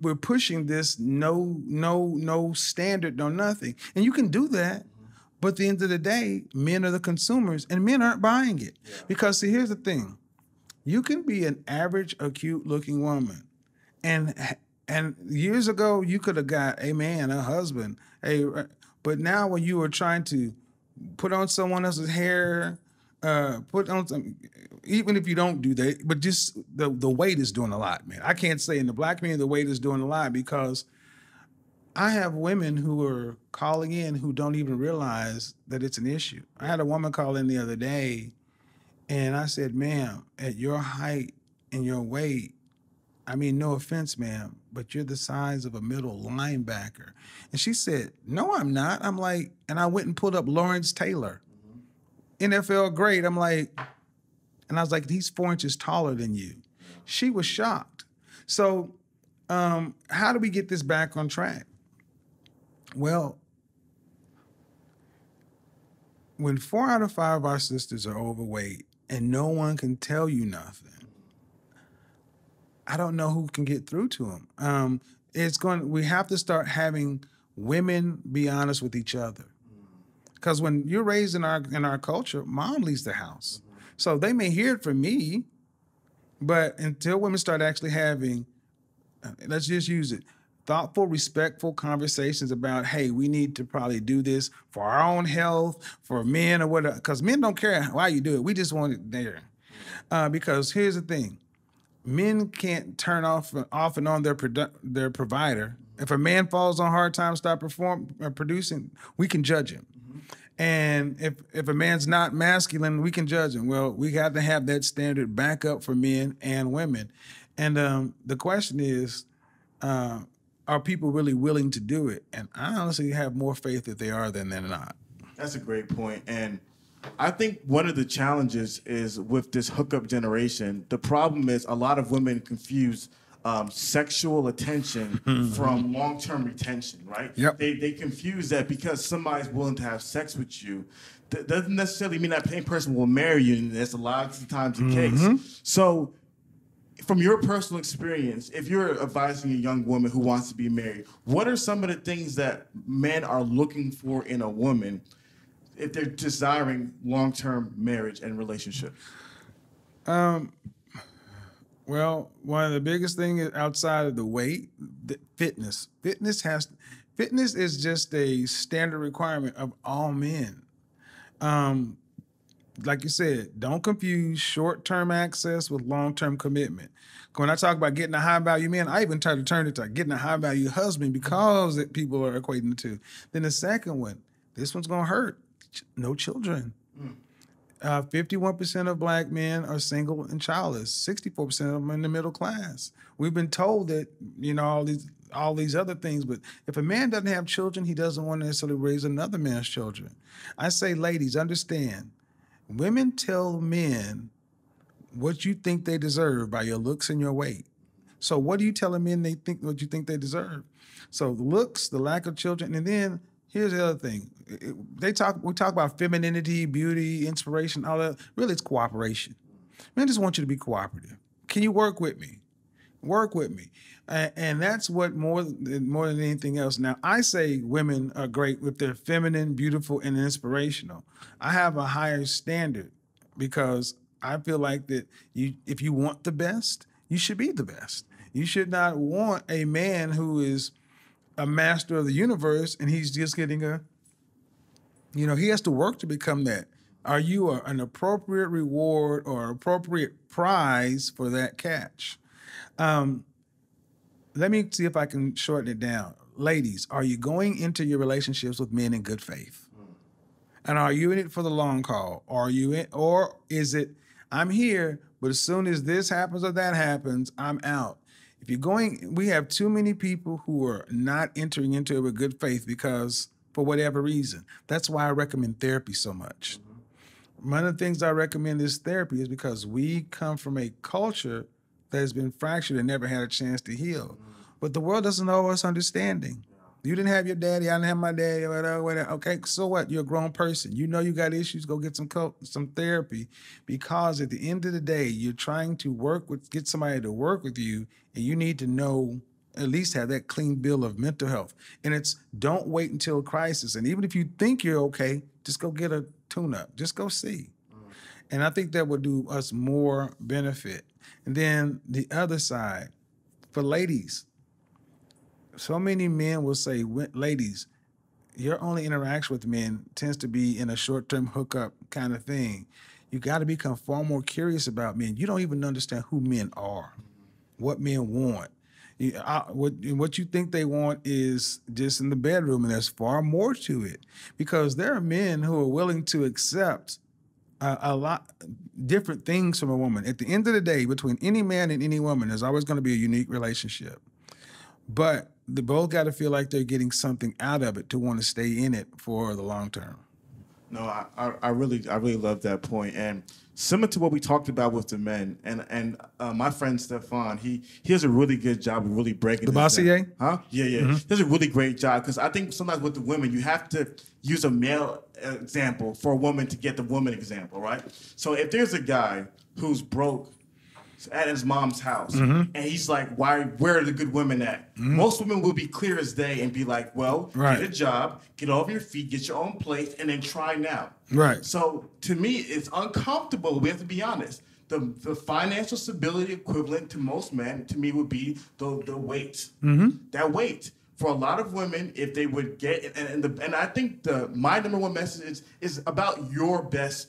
we're pushing this no no no standard no nothing. And you can do that but at the end of the day men are the consumers and men aren't buying it. Because see here's the thing. You can be an average acute looking woman and and years ago you could have got a man a husband a but now when you are trying to put on someone else's hair uh put on some even if you don't do that but just the the weight is doing a lot man i can't say in the black community the weight is doing a lot because i have women who are calling in who don't even realize that it's an issue i had a woman call in the other day and i said ma'am at your height and your weight I mean, no offense, ma'am, but you're the size of a middle linebacker. And she said, No, I'm not. I'm like, and I went and pulled up Lawrence Taylor, NFL great. I'm like, and I was like, he's four inches taller than you. She was shocked. So, um, how do we get this back on track? Well, when four out of five of our sisters are overweight and no one can tell you nothing, I don't know who can get through to them. Um, it's going. We have to start having women be honest with each other, because when you're raised in our in our culture, mom leaves the house, so they may hear it from me, but until women start actually having, uh, let's just use it, thoughtful, respectful conversations about, hey, we need to probably do this for our own health, for men or whatever, because men don't care why you do it. We just want it there. Uh, because here's the thing men can't turn off off and on their produ- their provider. If a man falls on hard times, stop perform uh, producing, we can judge him. And if if a man's not masculine, we can judge him. Well, we got to have that standard back up for men and women. And um, the question is, uh, are people really willing to do it? And I honestly have more faith that they are than they're not. That's a great point. And I think one of the challenges is with this hookup generation. The problem is a lot of women confuse um, sexual attention mm-hmm. from long-term retention, right? Yep. They they confuse that because somebody's willing to have sex with you. That doesn't necessarily mean that same person will marry you, and that's a lot of times the case. Mm-hmm. So, from your personal experience, if you're advising a young woman who wants to be married, what are some of the things that men are looking for in a woman if they're desiring long-term marriage and relationship? Um, Well, one of the biggest things outside of the weight, the fitness. Fitness has fitness is just a standard requirement of all men. Um, like you said, don't confuse short-term access with long-term commitment. When I talk about getting a high value man, I even try to turn it to getting a high value husband because it, people are equating the two. Then the second one, this one's gonna hurt. No children. Uh, 51% of black men are single and childless. 64% of them are in the middle class. We've been told that, you know, all these all these other things, but if a man doesn't have children, he doesn't want to necessarily raise another man's children. I say, ladies, understand. Women tell men what you think they deserve by your looks and your weight. So what are you telling men they think what you think they deserve? So looks, the lack of children, and then here's the other thing. They talk we talk about femininity, beauty, inspiration, all that. Really, it's cooperation. Men just want you to be cooperative. Can you work with me? Work with me. And that's what more than more than anything else. Now, I say women are great if they're feminine, beautiful, and inspirational. I have a higher standard because I feel like that you if you want the best, you should be the best. You should not want a man who is a master of the universe and he's just getting a you know, he has to work to become that. Are you a, an appropriate reward or appropriate prize for that catch? Um, let me see if I can shorten it down. Ladies, are you going into your relationships with men in good faith? And are you in it for the long haul? Are you in, or is it, I'm here, but as soon as this happens or that happens, I'm out? If you're going, we have too many people who are not entering into it with good faith because for whatever reason. That's why I recommend therapy so much. Mm-hmm. One of the things I recommend is therapy is because we come from a culture that has been fractured and never had a chance to heal. Mm-hmm. But the world doesn't owe us understanding. You didn't have your daddy, I didn't have my daddy, whatever, whatever. Okay, so what? You're a grown person. You know you got issues. Go get some co- some therapy, because at the end of the day, you're trying to work with, get somebody to work with you, and you need to know at least have that clean bill of mental health. And it's don't wait until a crisis. And even if you think you're okay, just go get a tune up. Just go see. Mm. And I think that would do us more benefit. And then the other side, for ladies, so many men will say, ladies, your only interaction with men tends to be in a short term hookup kind of thing. You got to become far more curious about men. You don't even understand who men are, what men want. You, I, what, what you think they want is just in the bedroom, and there's far more to it because there are men who are willing to accept a, a lot different things from a woman. At the end of the day, between any man and any woman, there's always going to be a unique relationship. But they both got to feel like they're getting something out of it to want to stay in it for the long term. No, I, I, really I really love that point, and similar to what we talked about with the men, and and uh, my friend Stefan, he he does a really good job of really breaking the Bossier, huh? Yeah, yeah, mm-hmm. he does a really great job because I think sometimes with the women you have to use a male example for a woman to get the woman example, right? So if there's a guy who's broke at his mom's house, mm-hmm. and he's like, "Why? Where are the good women at?" Mm-hmm. Most women will be clear as day and be like, "Well, right. get a job, get off your feet, get your own place, and then try now." Right. So to me, it's uncomfortable. We have to be honest. The, the financial stability equivalent to most men, to me, would be the the weight. Mm-hmm. That weight for a lot of women, if they would get and and, the, and I think the my number one message is, is about your best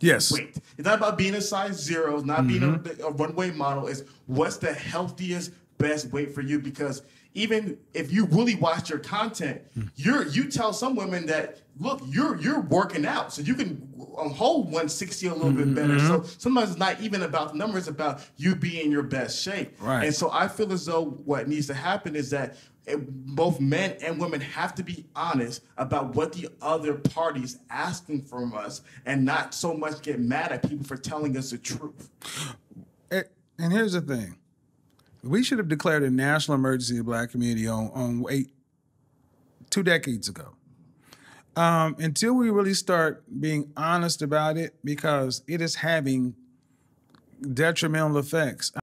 Yes. Weight. It's not about being a size zero, it's not mm-hmm. being a, a runway model. It's what's the healthiest, best weight for you because even if you really watch your content, mm. you're you tell some women that look, you're you're working out, so you can um, hold 160 a little mm-hmm. bit better. So sometimes it's not even about the numbers; it's about you being in your best shape. Right. And so I feel as though what needs to happen is that both men and women have to be honest about what the other party's asking from us, and not so much get mad at people for telling us the truth. And here's the thing we should have declared a national emergency in the black community on, on eight, two decades ago. Um, until we really start being honest about it, because it is having detrimental effects.